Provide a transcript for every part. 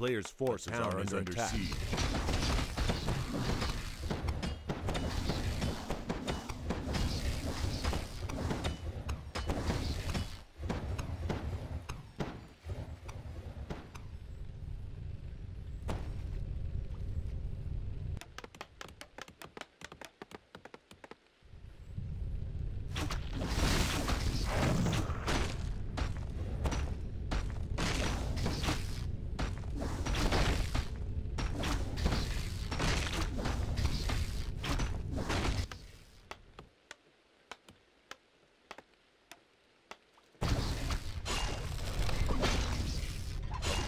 player's forces are is under under attack. siege. A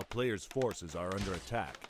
A player's forces are under attack.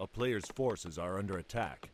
A player's forces are under attack.